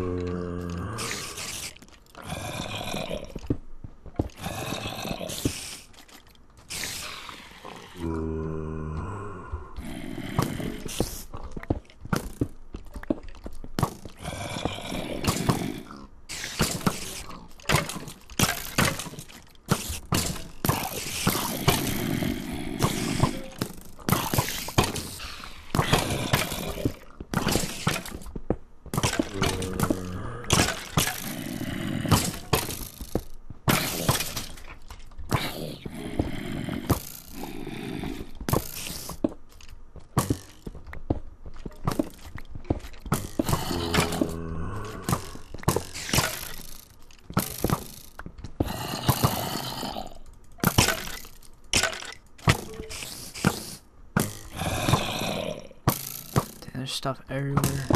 over There's stuff everywhere.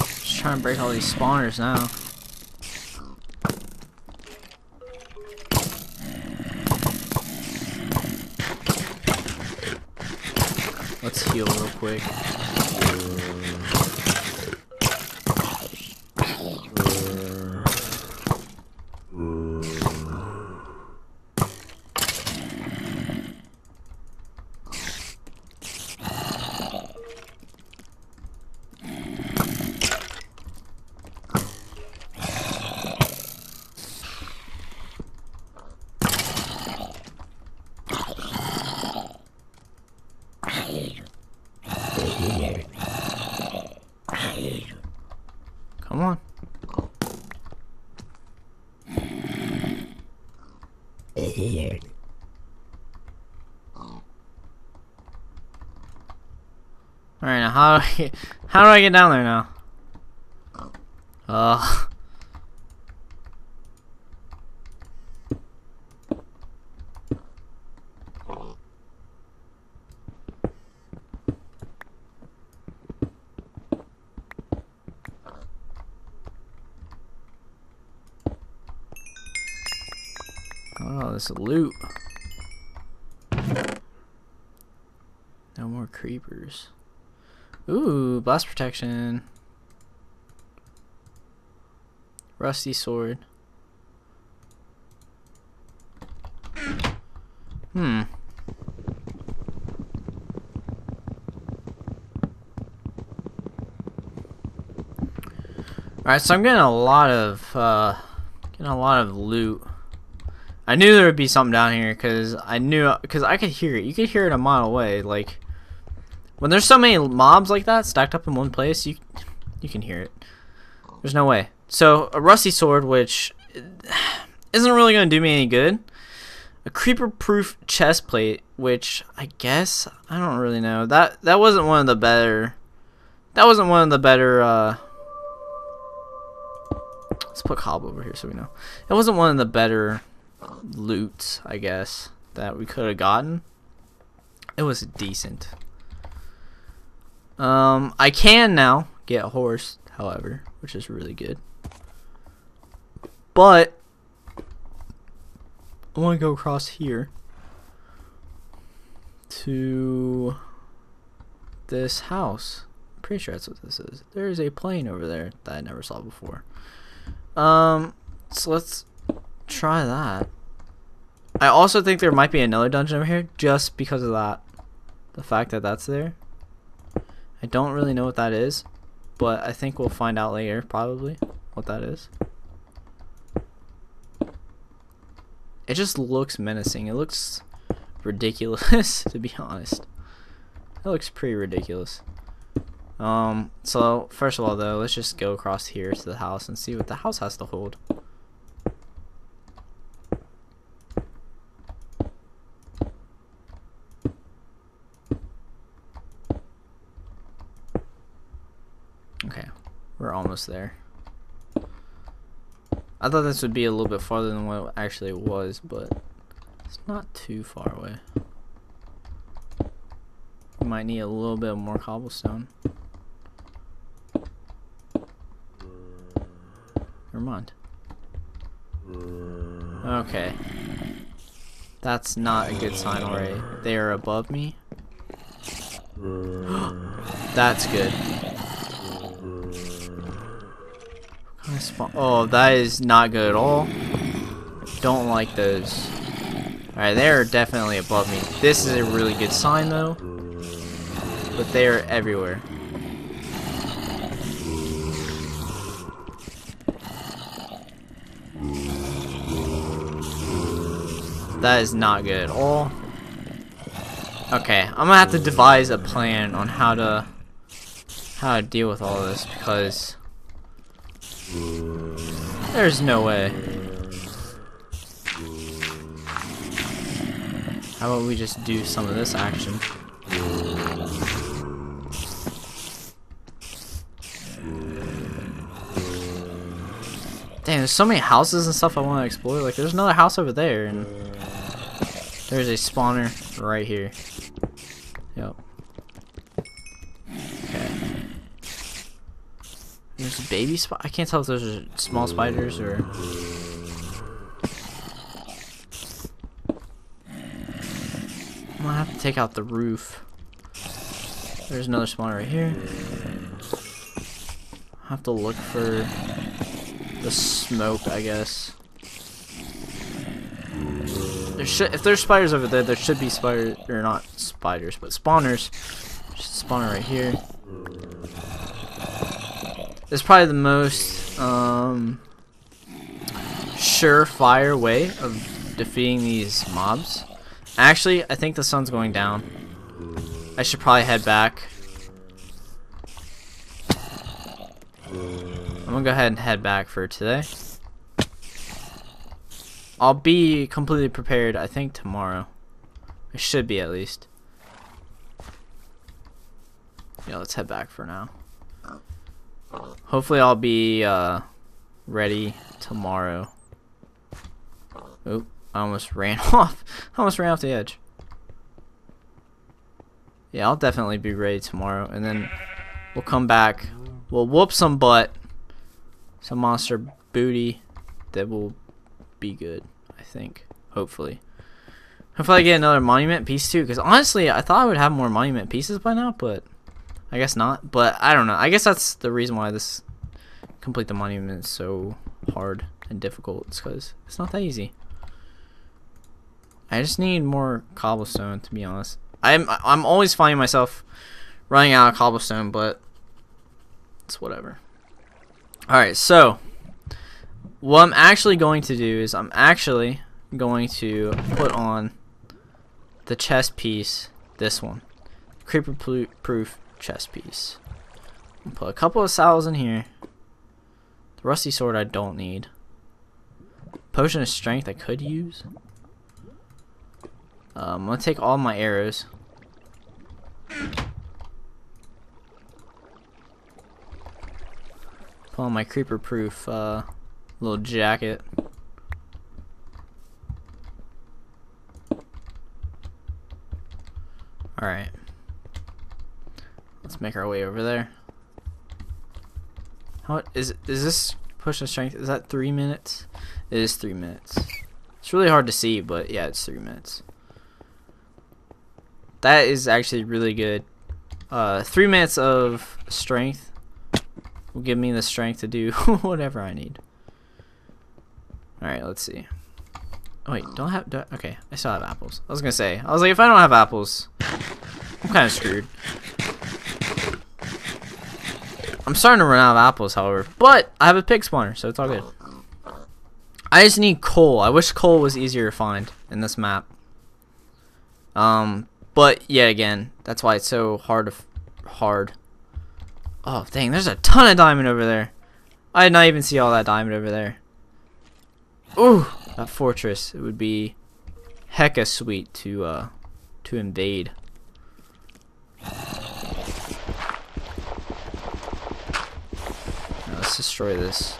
Just trying to break all these spawners now. Let's heal real quick. Alright, now how do I get, how do I get down there now? Oh, this loot. No more creepers. Ooh, blast protection. Rusty sword. Hmm. Alright, so I'm getting a lot of, uh, getting a lot of loot. I knew there would be something down here because I knew because I could hear it. You could hear it a mile away. Like when there's so many mobs like that stacked up in one place, you you can hear it. There's no way. So a rusty sword, which isn't really gonna do me any good. A creeper-proof chest plate, which I guess I don't really know. That that wasn't one of the better. That wasn't one of the better. uh Let's put Cobb over here so we know. It wasn't one of the better loot, I guess, that we could have gotten. It was decent. Um, I can now get a horse, however, which is really good. But I want to go across here to this house. I'm pretty sure that's what this is. There is a plane over there that I never saw before. Um, so let's try that. I also think there might be another dungeon over here just because of that. The fact that that's there. I don't really know what that is, but I think we'll find out later probably what that is. It just looks menacing. It looks ridiculous to be honest. It looks pretty ridiculous. Um, so first of all though, let's just go across here to the house and see what the house has to hold. Okay, we're almost there. I thought this would be a little bit farther than what it actually was, but it's not too far away. We might need a little bit more cobblestone. Never mind. Okay. That's not a good sign already. They are above me. That's good. Oh, that is not good at all. Don't like those. Alright, they are definitely above me. This is a really good sign though. But they are everywhere. That is not good at all. Okay, I'm gonna have to devise a plan on how to how to deal with all this because there's no way. How about we just do some of this action? Damn, there's so many houses and stuff I want to explore. Like, there's another house over there, and there's a spawner right here. Yep. There's a baby spot. I can't tell if those are small spiders or. I'm gonna have to take out the roof. There's another spawner right here. I have to look for the smoke, I guess. There should, if there's spiders over there, there should be spiders, or not spiders, but spawners. Spawner right here. It's probably the most um, surefire way of defeating these mobs. Actually, I think the sun's going down. I should probably head back. I'm gonna go ahead and head back for today. I'll be completely prepared, I think, tomorrow. I should be, at least. Yeah, let's head back for now. Hopefully I'll be uh, ready tomorrow. Oop, I almost ran off. I almost ran off the edge. Yeah, I'll definitely be ready tomorrow. And then we'll come back. We'll whoop some butt some monster booty that will be good, I think. Hopefully. Hopefully I get another monument piece too, because honestly, I thought I would have more monument pieces by now, but I guess not. But I don't know. I guess that's the reason why this complete the monument is so hard and difficult. It's because it's not that easy. I just need more cobblestone, to be honest. I'm I'm always finding myself running out of cobblestone, but it's whatever. Alright, so what I'm actually going to do is I'm actually going to put on the chest piece, this one, creeper proof chest piece. Put a couple of saddles in here. The rusty sword I don't need. Potion of strength I could use. Um, I'm gonna take all my arrows. Put on my creeper proof uh, little jacket. Alright. Let's make our way over there. How is is this push of strength? Is that three minutes? It is three minutes. It's really hard to see, but yeah, it's three minutes. That is actually really good. Uh, three minutes of strength will give me the strength to do whatever I need. Alright, let's see. Oh wait, don't have, do I, okay, I still have apples. I was gonna say, I was like, if I don't have apples, I'm kinda screwed. I'm starting to run out of apples, however, but I have a pig spawner, so it's all good. I just need coal. I wish coal was easier to find in this map. Um, but yeah, again, that's why it's so hard to hard Oh, dang, there's a ton of diamond over there. I did not even see all that diamond over there. Ooh, that fortress. It would be hecka sweet to, uh, to invade. Let's destroy this.